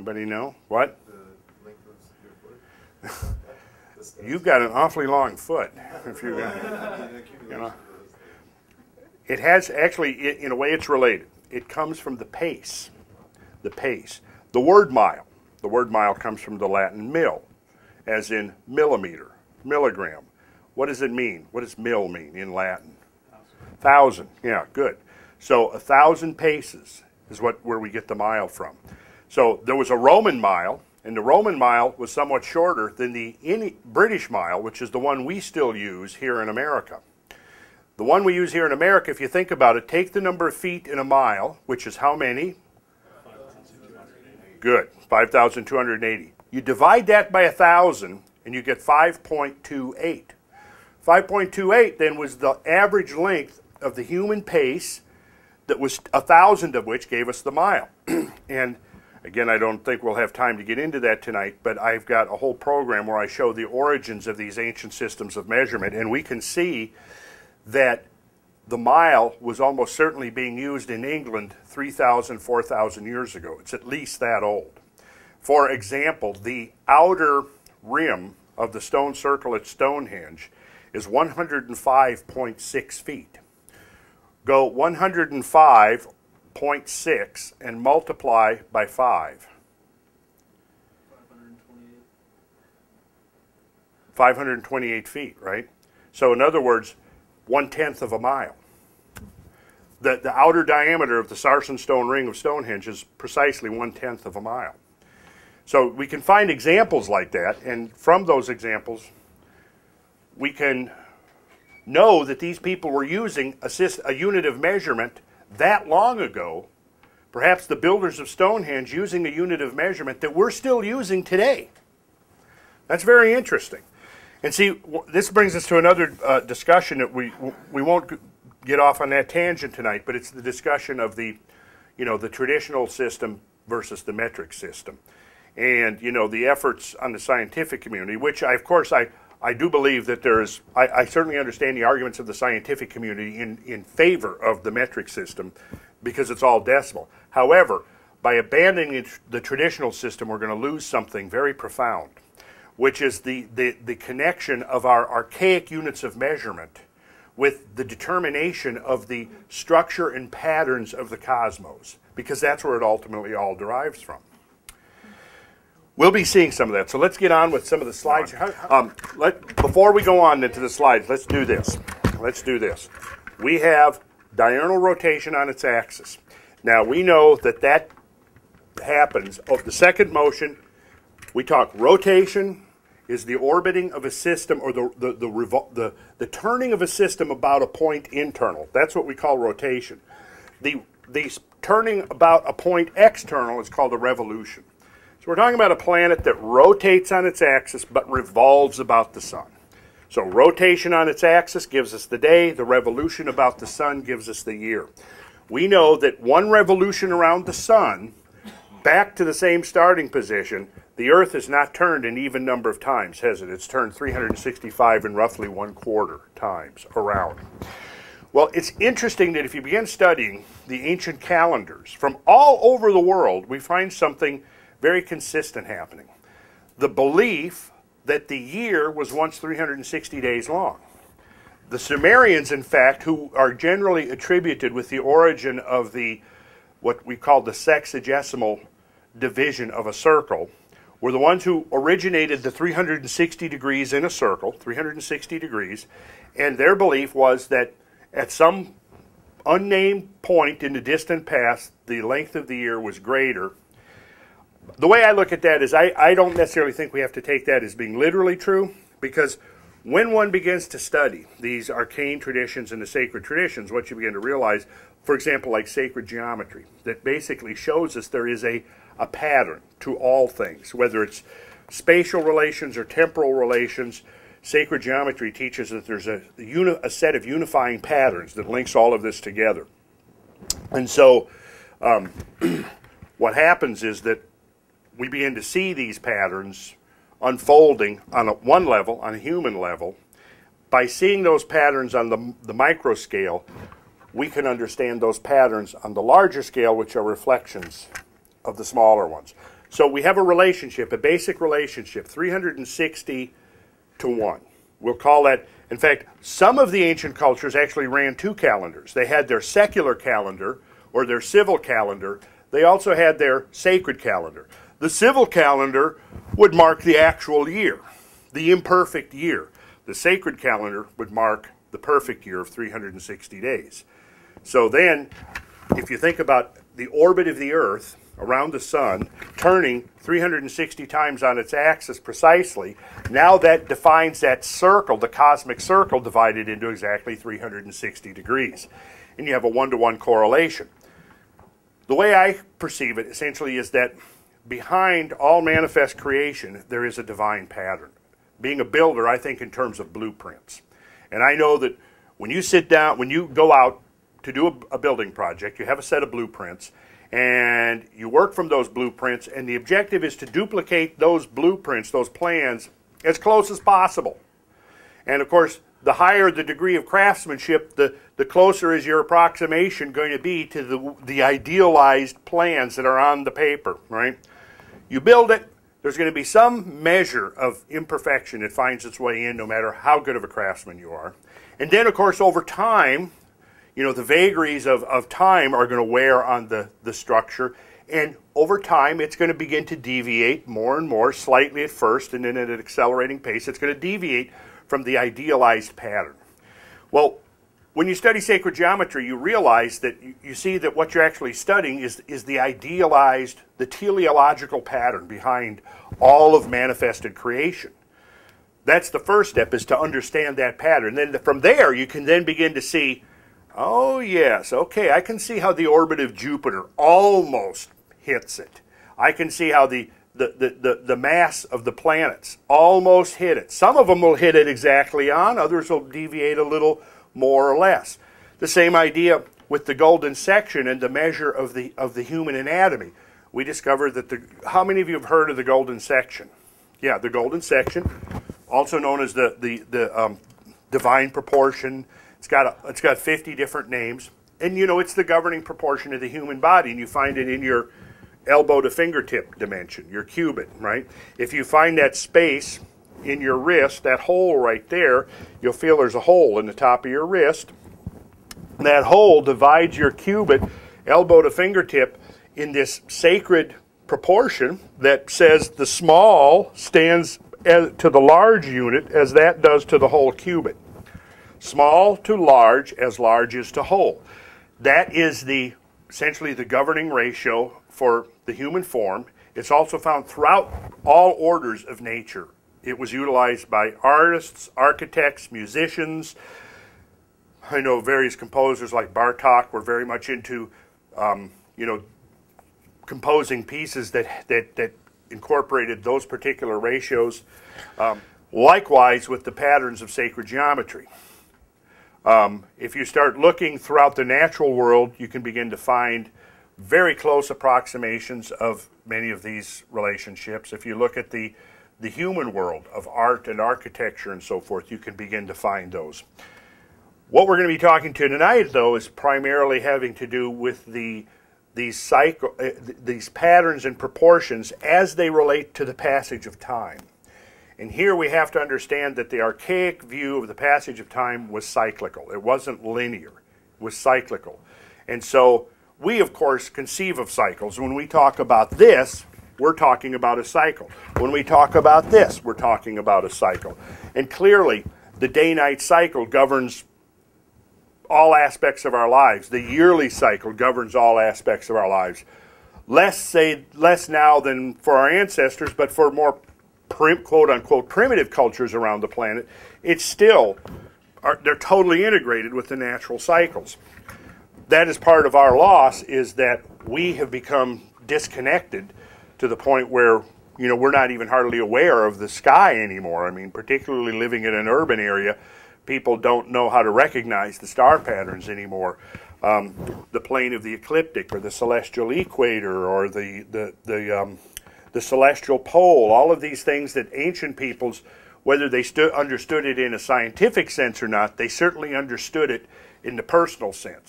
Anybody know? What? The length of your foot. You've got an awfully long foot. If you got, The accumulation You know. it has actually, in a way, it's related. It comes from the pace. The pace. The word mile. The word mile comes from the Latin mil, as in millimeter, milligram. What does it mean? What does mil mean in Latin? Thousand. Yeah, good. So a thousand paces is what where we get the mile from. So there was a Roman mile, and the Roman mile was somewhat shorter than the British mile, which is the one we still use here in America. The one we use here in America, if you think about it, take the number of feet in a mile, which is how many? Good, 5,280. You divide that by 1,000, and you get 5.28. 5.28 then was the average length of the human pace that was a thousand of which gave us the mile. and again, I don't think we'll have time to get into that tonight, but I've got a whole program where I show the origins of these ancient systems of measurement, and we can see that the mile was almost certainly being used in England 3,000, 4,000 years ago. It's at least that old. For example, the outer rim of the stone circle at Stonehenge is 105.6 feet. Go 105.6 and multiply by 5. 528 feet, right? So, in other words, one tenth of a mile. The, the outer diameter of the sarsen stone ring of Stonehenge is precisely one tenth of a mile. So, we can find examples like that, and from those examples, we can know that these people were using a, a unit of measurement that long ago, perhaps the builders of Stonehenge using a unit of measurement that we're still using today. That's very interesting. And see, this brings us to another uh, discussion that we we won't get off on that tangent tonight, but it's the discussion of the, you know, the traditional system versus the metric system, and you know the efforts on the scientific community, which I, of course I. I do believe that there is, I, I certainly understand the arguments of the scientific community in, in favor of the metric system because it's all decimal. However, by abandoning the traditional system, we're going to lose something very profound which is the, the, the connection of our archaic units of measurement with the determination of the structure and patterns of the cosmos, because that's where it ultimately all derives from. We'll be seeing some of that. So let's get on with some of the slides. Um, let, before we go on into the slides, let's do this. Let's do this. We have diurnal rotation on its axis. Now we know that that happens. Of the second motion, we talk rotation is the orbiting of a system or the the the, revol- the the turning of a system about a point internal. That's what we call rotation. The the turning about a point external is called a revolution. We're talking about a planet that rotates on its axis but revolves about the sun. So rotation on its axis gives us the day, the revolution about the sun gives us the year. We know that one revolution around the sun back to the same starting position, the Earth has not turned an even number of times, has it? It's turned 365 and roughly one quarter times around. Well, it's interesting that if you begin studying the ancient calendars from all over the world, we find something very consistent happening. The belief that the year was once 360 days long. The Sumerians, in fact, who are generally attributed with the origin of the what we call the sexagesimal division of a circle, were the ones who originated the 360 degrees in a circle, 360 degrees, and their belief was that at some unnamed point in the distant past, the length of the year was greater. The way I look at that is I, I don't necessarily think we have to take that as being literally true, because when one begins to study these arcane traditions and the sacred traditions, what you begin to realize, for example, like sacred geometry, that basically shows us there is a, a pattern to all things, whether it's spatial relations or temporal relations. Sacred geometry teaches that there's a, a set of unifying patterns that links all of this together. And so, um, what happens is that we begin to see these patterns unfolding on a, one level, on a human level. By seeing those patterns on the, the micro scale, we can understand those patterns on the larger scale, which are reflections of the smaller ones. So we have a relationship, a basic relationship, 360 to 1. We'll call that, in fact, some of the ancient cultures actually ran two calendars. They had their secular calendar or their civil calendar. They also had their sacred calendar. The civil calendar would mark the actual year, the imperfect year. The sacred calendar would mark the perfect year of 360 days. So then, if you think about the orbit of the Earth around the Sun, turning 360 times on its axis precisely, now that defines that circle, the cosmic circle, divided into exactly 360 degrees. And you have a one to one correlation. The way I perceive it essentially is that behind all manifest creation, there is a divine pattern. Being a builder, I think in terms of blueprints. And I know that when you sit down, when you go out to do a, a building project, you have a set of blueprints, and you work from those blueprints, and the objective is to duplicate those blueprints, those plans, as close as possible. And of course, the higher the degree of craftsmanship, the, the closer is your approximation going to be to the, the idealized plans that are on the paper, right? You build it, there's going to be some measure of imperfection that finds its way in no matter how good of a craftsman you are. And then, of course, over time, you know, the vagaries of, of time are going to wear on the, the structure. And over time, it's going to begin to deviate more and more, slightly at first, and then at an accelerating pace, it's going to deviate from the idealized pattern. Well, when you study sacred geometry, you realize that you, see that what you're actually studying is, is the idealized, the teleological pattern behind all of manifested creation. That's the first step, is to understand that pattern. Then from there, you can then begin to see, oh yes, okay, I can see how the orbit of Jupiter almost hits it. I can see how the the, the, the, the mass of the planets almost hit it. Some of them will hit it exactly on, others will deviate a little more or less. The same idea with the golden section and the measure of the, of the human anatomy. We discovered that the, how many of you have heard of the golden section? Yeah, the golden section, also known as the, the, the um, divine proportion. It's got, a, it's got 50 different names. And you know, it's the governing proportion of the human body, and you find it in your elbow to fingertip dimension, your cubit, right? If you find that space in your wrist, that hole right there, you'll feel there's a hole in the top of your wrist. That hole divides your cubit, elbow to fingertip, in this sacred proportion that says the small stands as, to the large unit as that does to the whole cubit. Small to large as large is to whole. That is the essentially the governing ratio for the human form. It's also found throughout all orders of nature it was utilized by artists, architects, musicians. I know various composers like Bartok were very much into, um, you know, composing pieces that, that, that incorporated those particular ratios. Um, likewise with the patterns of sacred geometry. Um, if you start looking throughout the natural world, you can begin to find very close approximations of many of these relationships. If you look at the the human world of art and architecture and so forth, you can begin to find those. What we're going to be talking to tonight, though, is primarily having to do with the these cycle, uh, these patterns and proportions as they relate to the passage of time. And here we have to understand that the archaic view of the passage of time was cyclical. It wasn't linear. It was cyclical. And so we, of course, conceive of cycles. When we talk about this, we're talking about a cycle. When we talk about this, we're talking about a cycle. And clearly, the day night cycle governs all aspects of our lives. The yearly cycle governs all aspects of our lives. Less say less now than for our ancestors, but for more quote unquote primitive cultures around the planet, it's still are, they're totally integrated with the natural cycles. That is part of our loss is that we have become disconnected to the point where you know we're not even hardly aware of the sky anymore. I mean, particularly living in an urban area, people don't know how to recognize the star patterns anymore. Um, the plane of the ecliptic, or the celestial equator, or the the the um, the celestial pole. All of these things that ancient peoples, whether they understood it in a scientific sense or not, they certainly understood it in the personal sense.